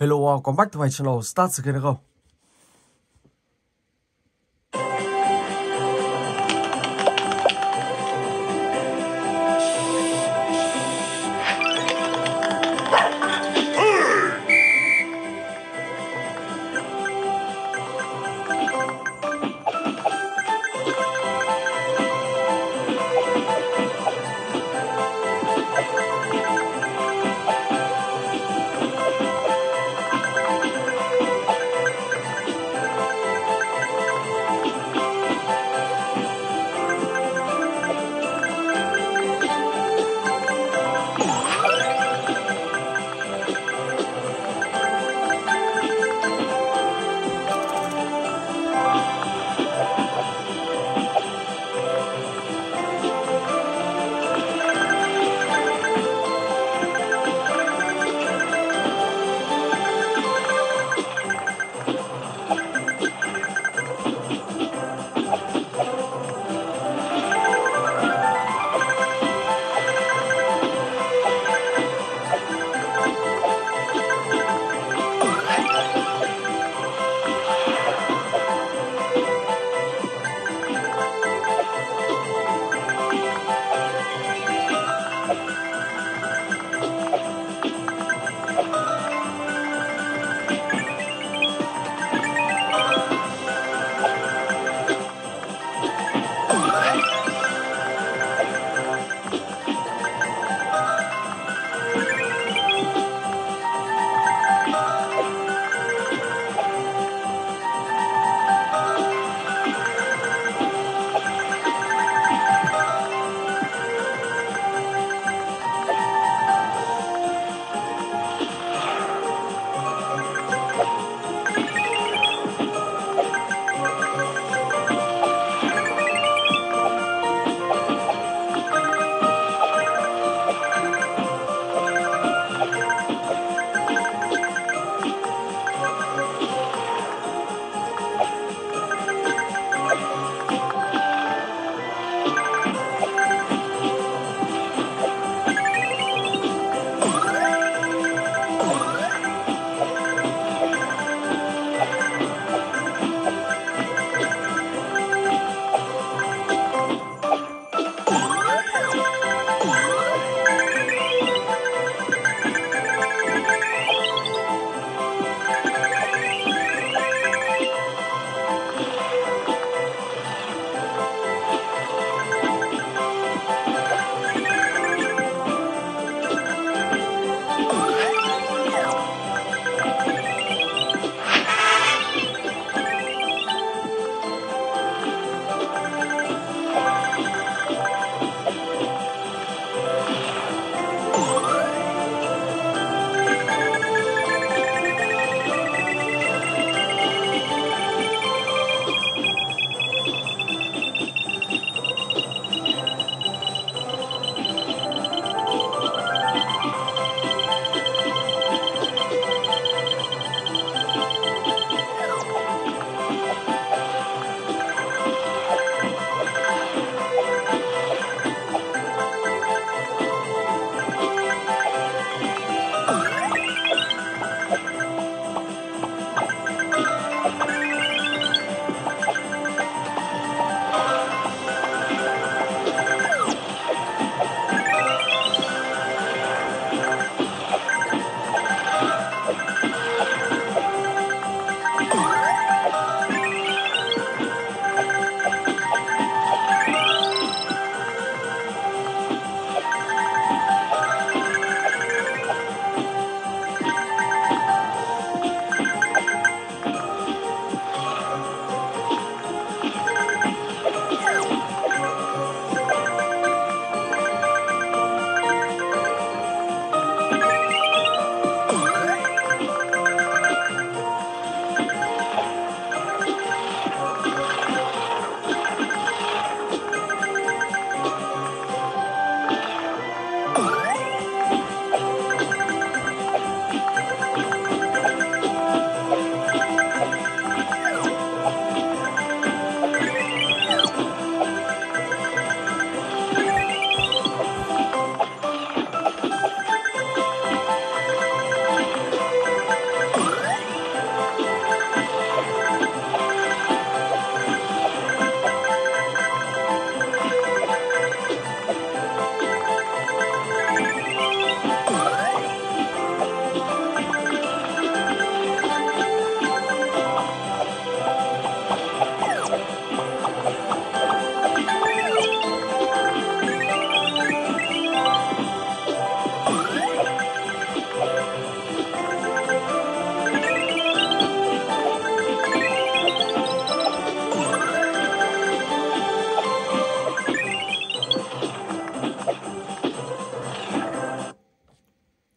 Hello, có Mac Thu Hoài Channel start sự không?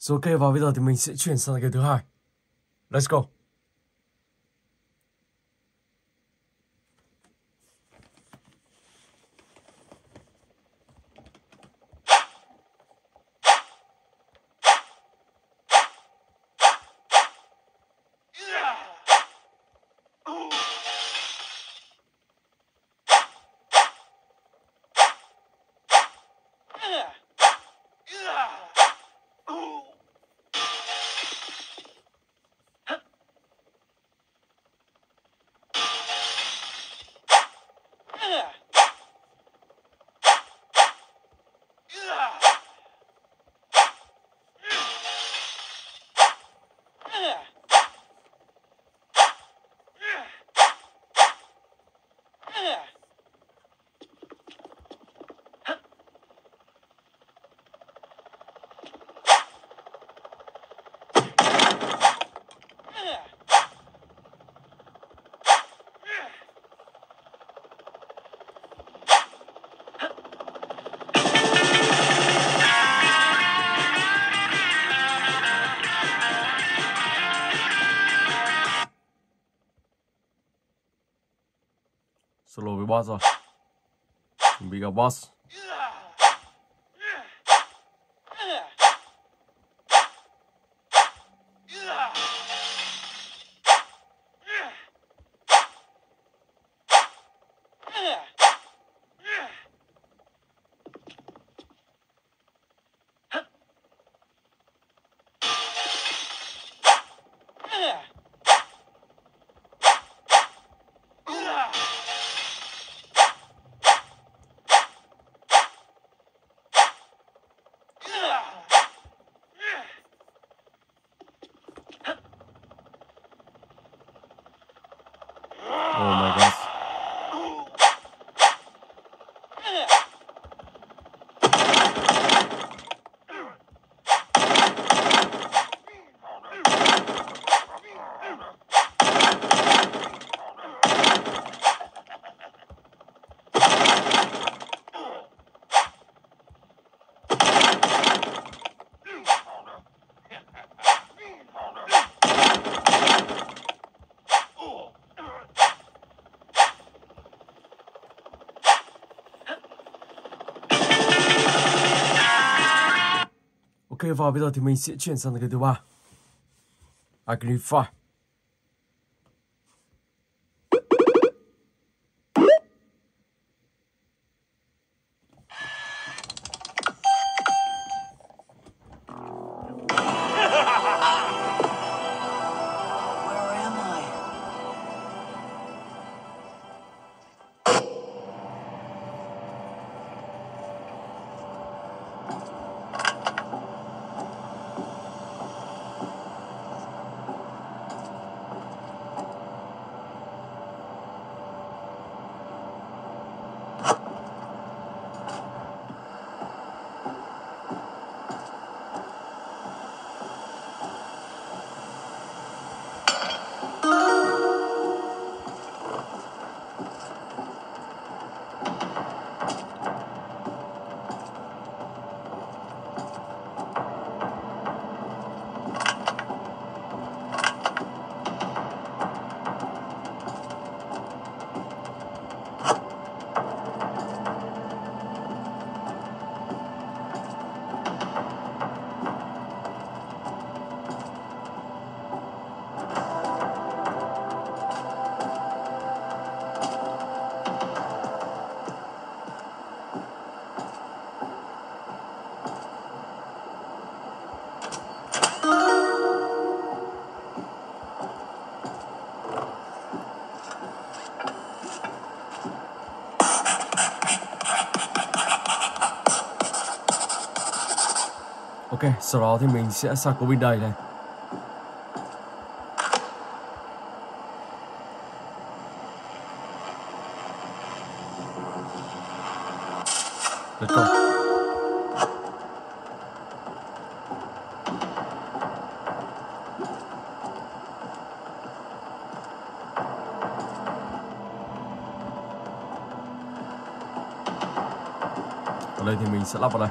Rồi ok và bây giờ thì mình sẽ chuyển sang cái thứ hai. Let's go. Wasser. Schon wieder. Ok và bây giờ thì mình sẽ chuyển sang cái thứ ba. Agrify. Sau đó thì mình sẽ sang cố bình đầy này. Let's go. Ở đây thì mình sẽ lắp vào đây.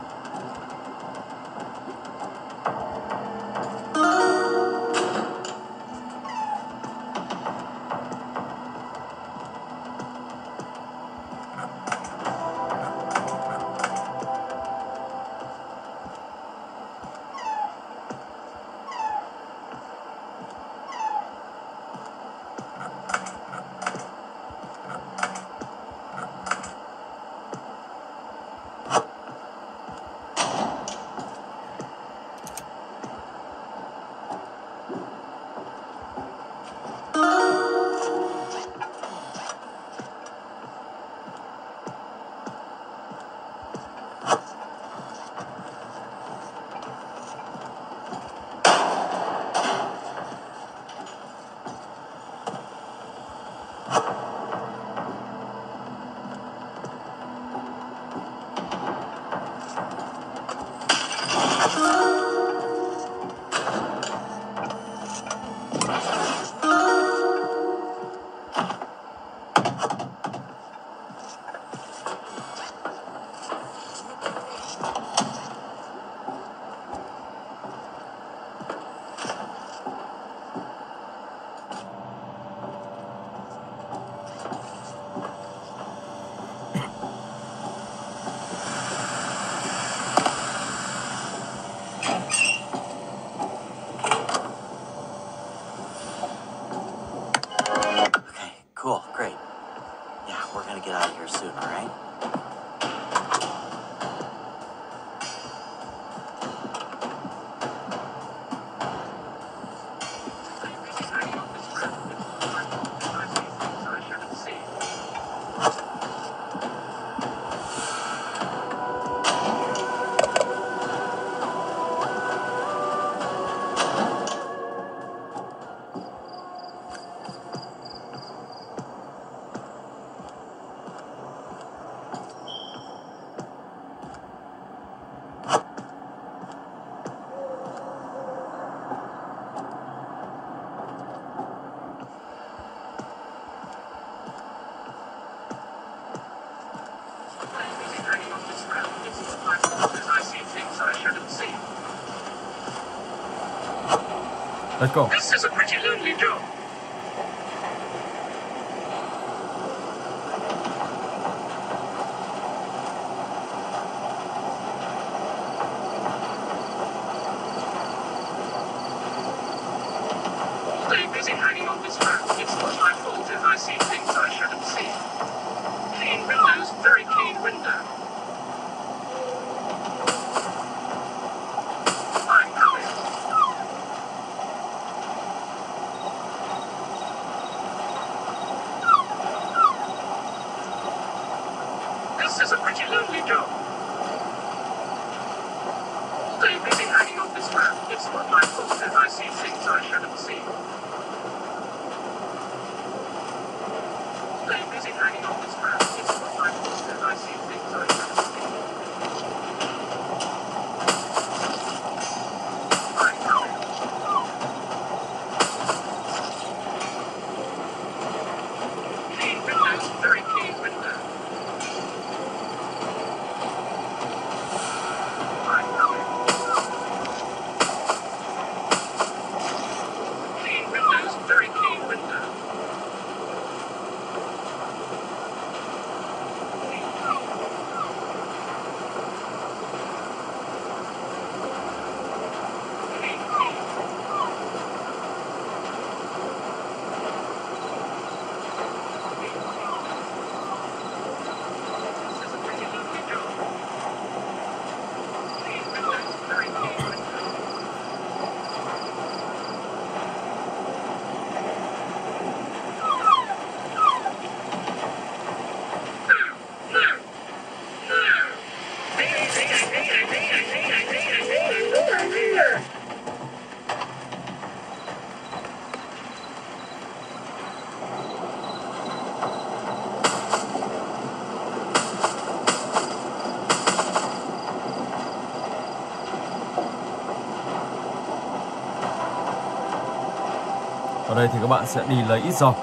go. This is a pretty low as a pretty lonely job. The amazing hanging of this map It's what my thought that I see things I shouldn't see. đây thì các bạn sẽ đi lấy ít giọt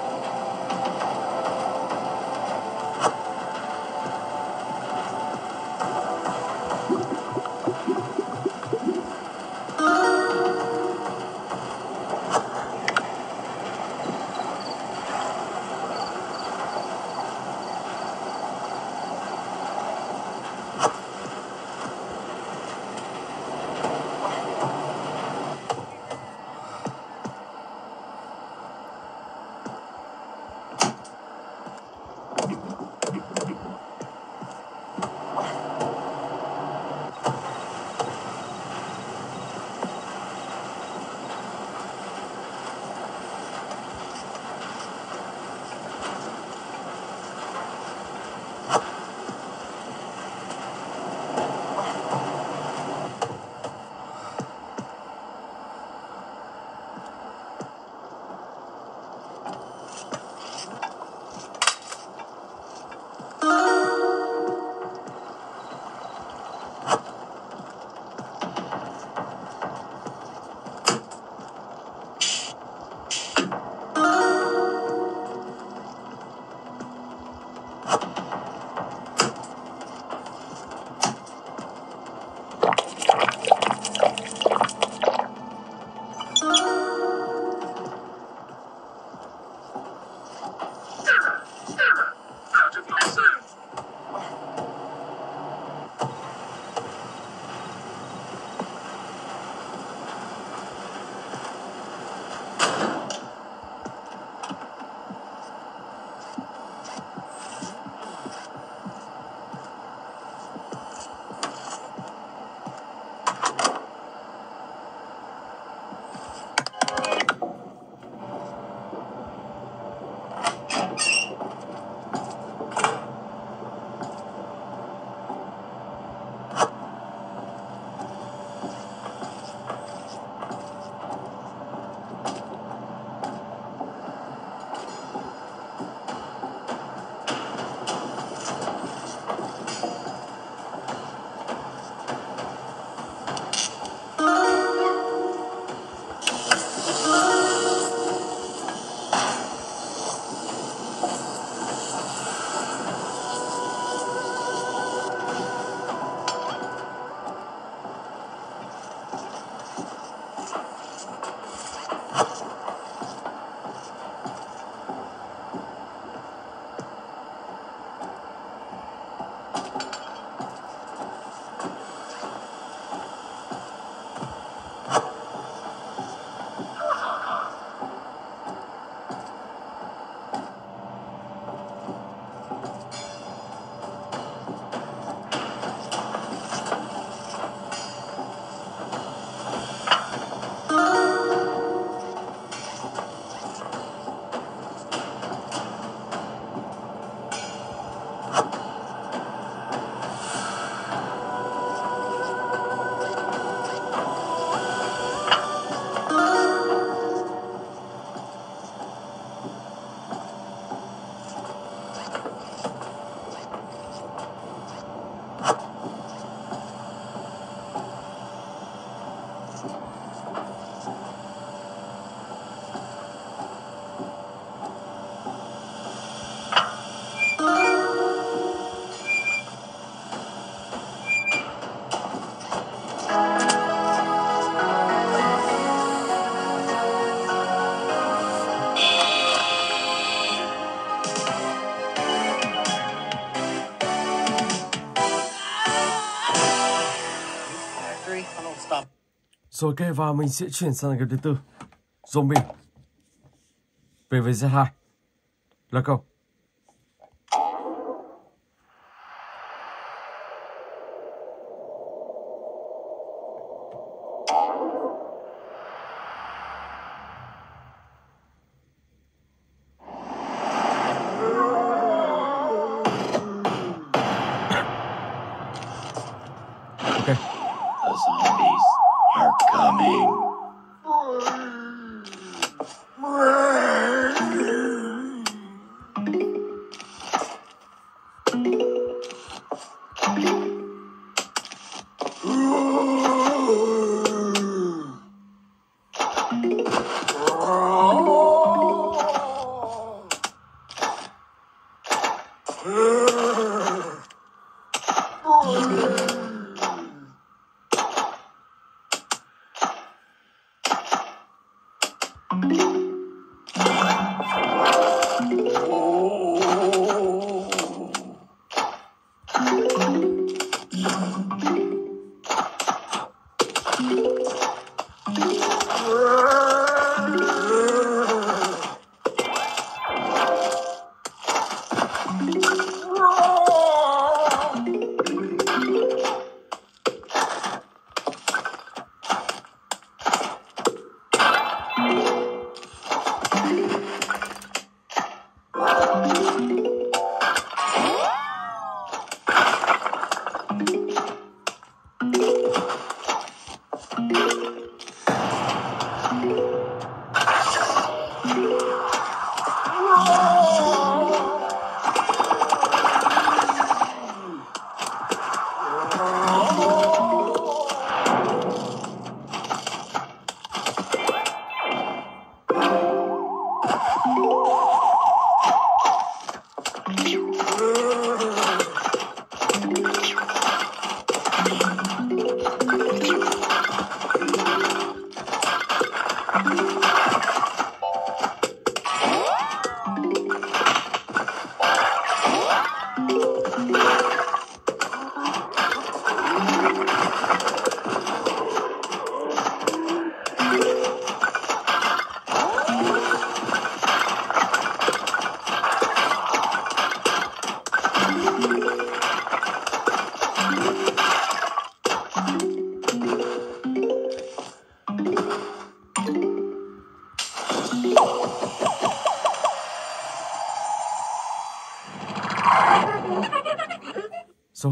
Rồi ok và mình sẽ chuyển sang cái thứ tư. Zombie. PVZ2. Là câu. Rồi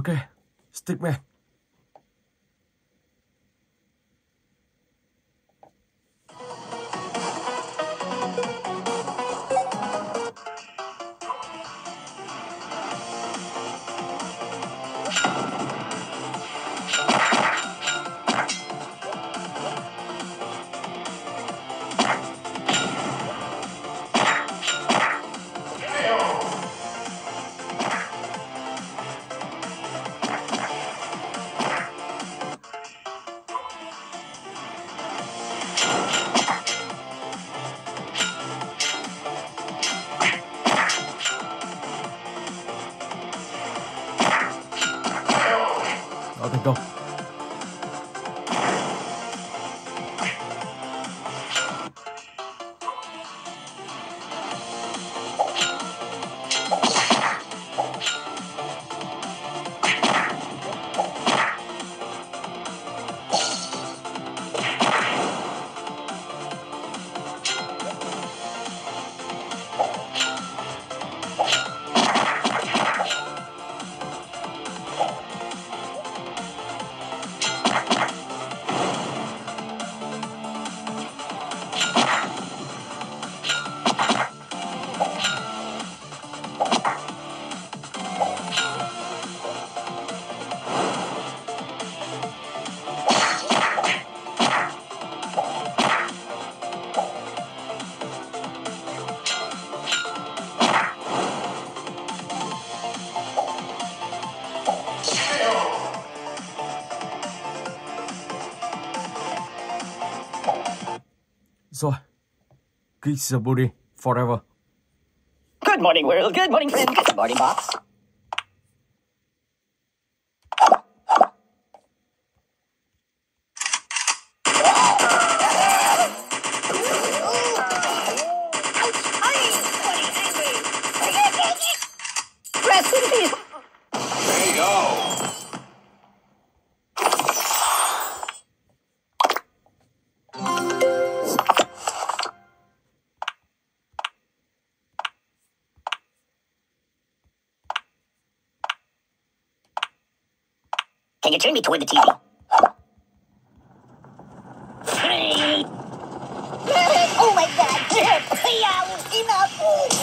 ok. Stickman. Đó Kick the Buddy forever. Good morning, world. Good morning, friend. Good morning, box. Rest in peace. Toward the TV? Hey. oh my god! Ow! Enough!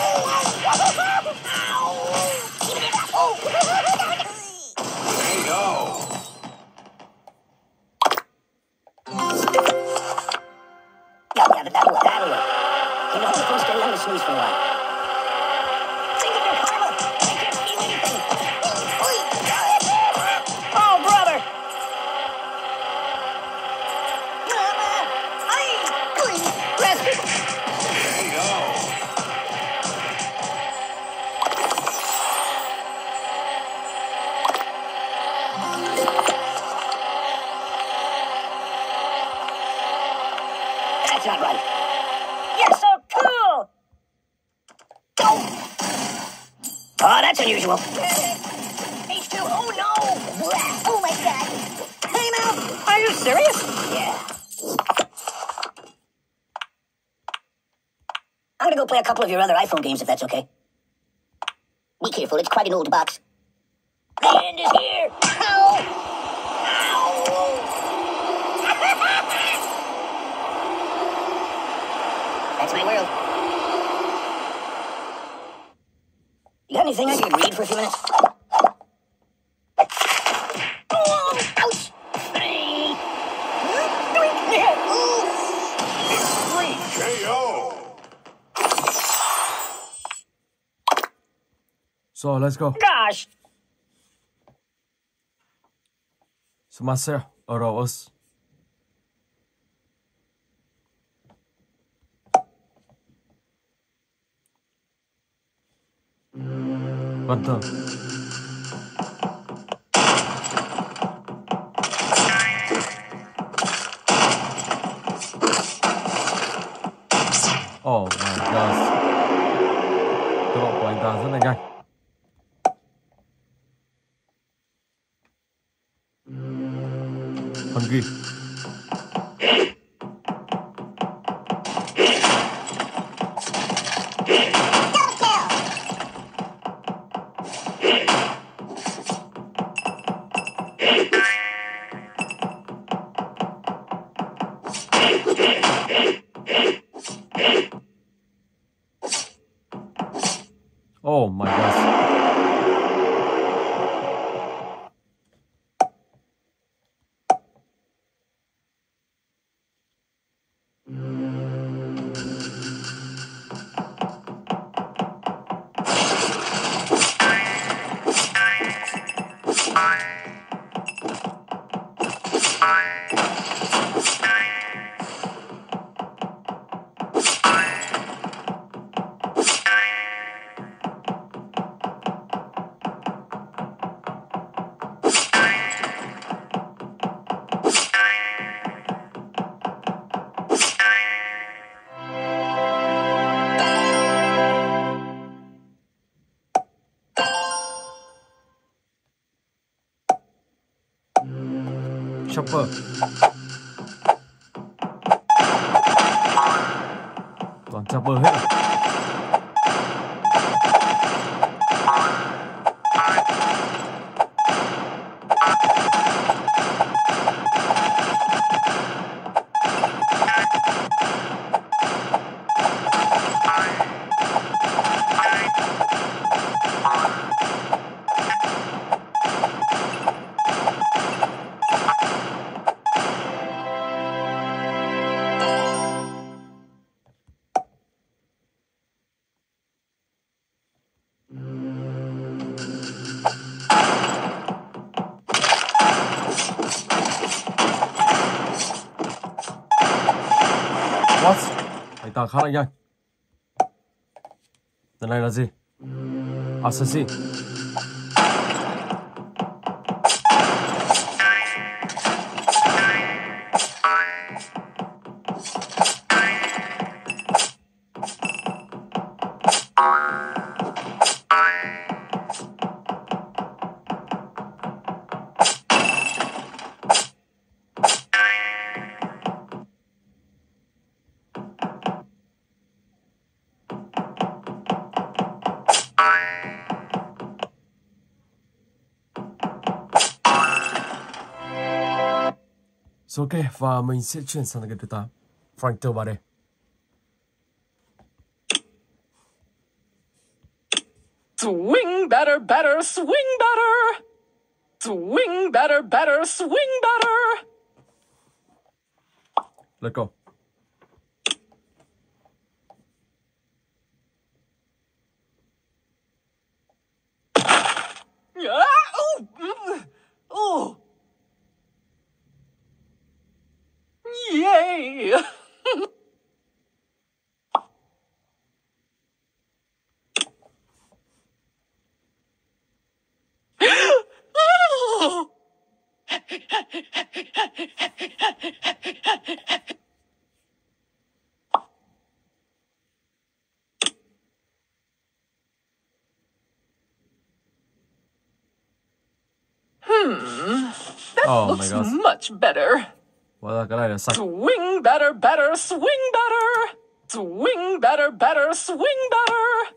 Gonna go play a couple of your other iPhone games if that's okay. Be careful, it's quite an old box. The end is here! Ow! That's my world. You got anything I could read for a few minutes? So let's go. Gosh! Smash Oros. Vâng Oh my god. Tốc độ của anh ta rất là nhanh. की Anh ta khá là nhanh. Lần này là gì? Assassin. ok và mình sẽ chuyển sang cái thứ 8 Frank tờ vào đây Swing better, better, swing better. Swing better, better, swing better. Let's go Ah, oh, mm, oh. Yay! Oh. Oh my Looks much better. Hóa ra cái này là sạch Swing better, better, swing better. Swing better, better, swing better.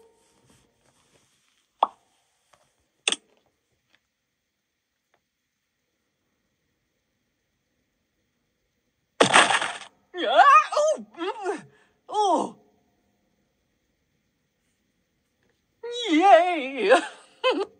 Ah, oh, oh. Yay!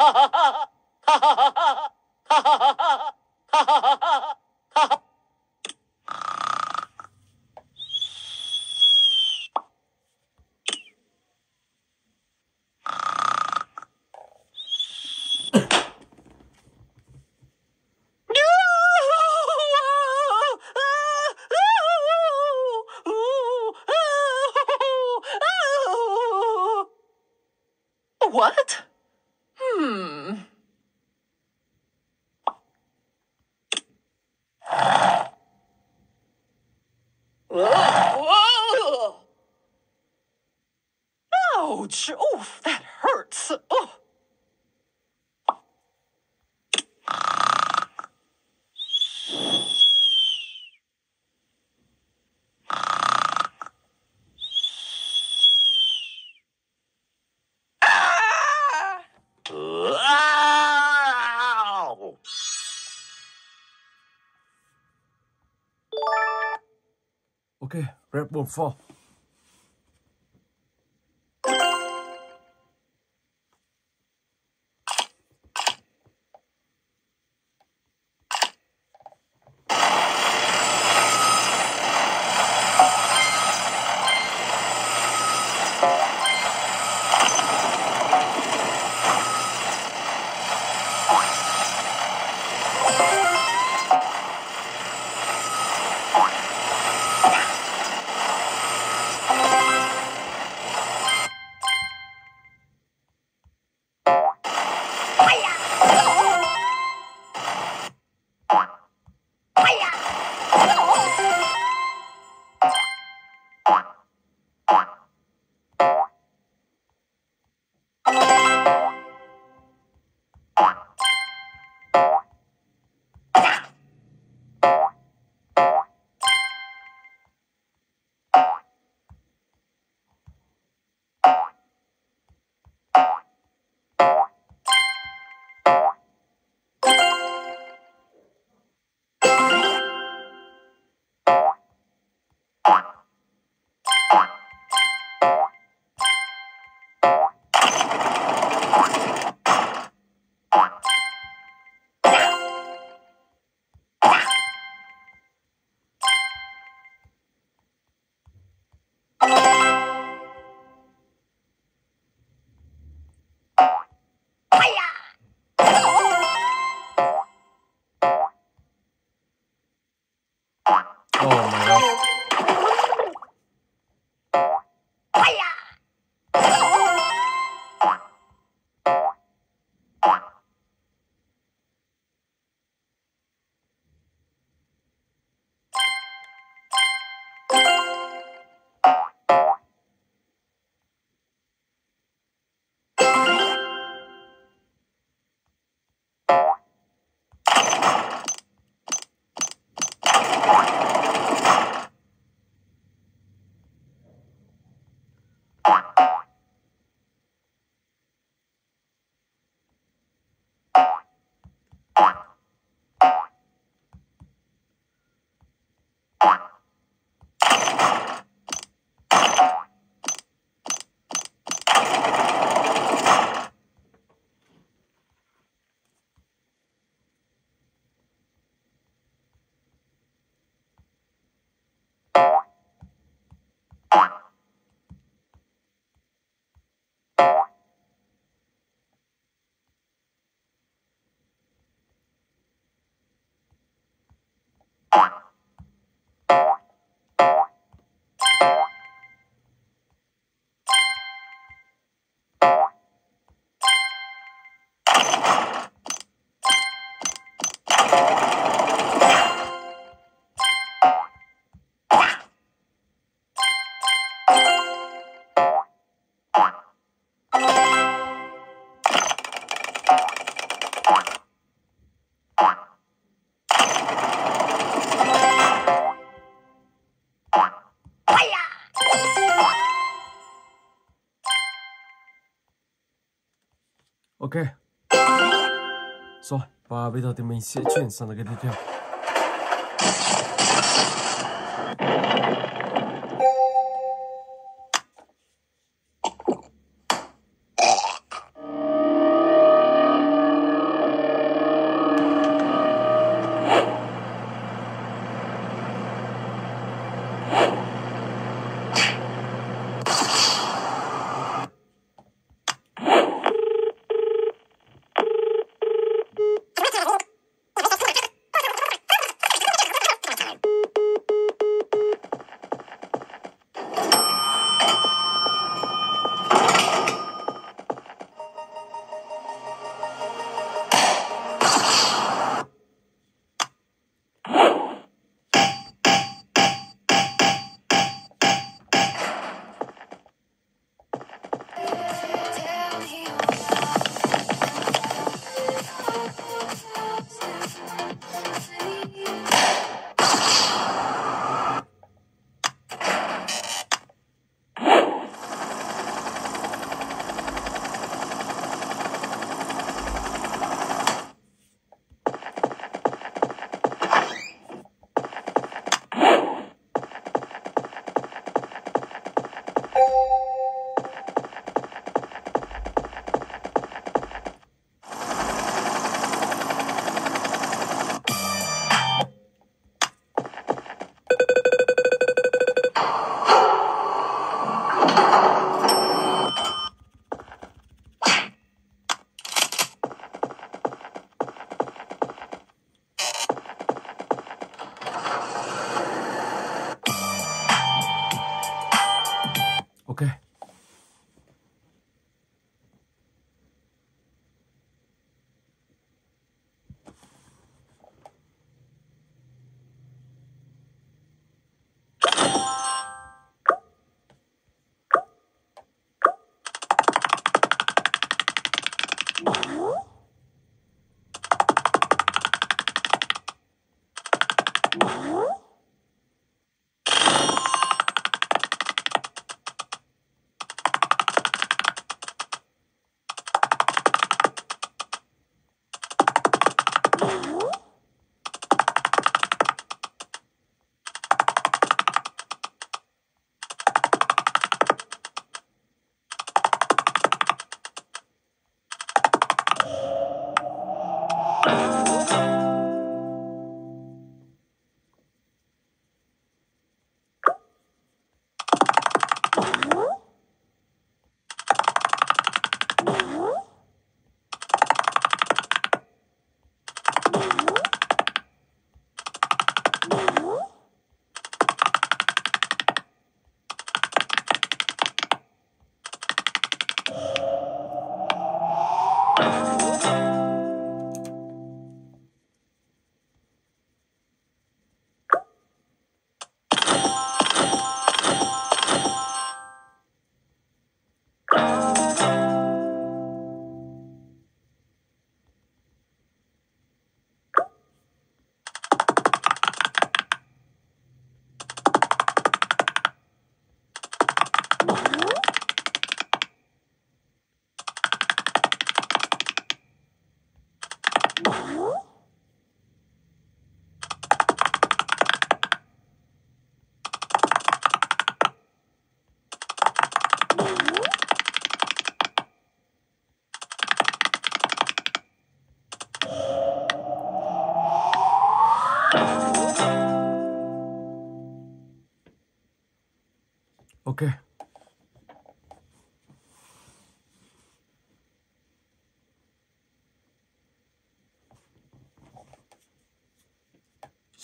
哈哈哈哈哈哈哈哈哈 Red 到底没写全，算了，给它掉。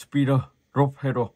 Speeder, Rope Hero. Let's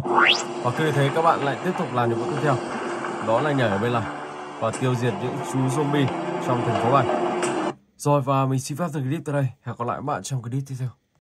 không. Và cứ như thế các bạn lại tiếp tục làm nhiệm vụ tiếp theo. Đó là nhảy ở bên này và tiêu diệt những chú zombie trong thành phố này. Rồi và mình xin phép dừng clip tại đây. Hẹn gặp lại các bạn trong clip tiếp theo.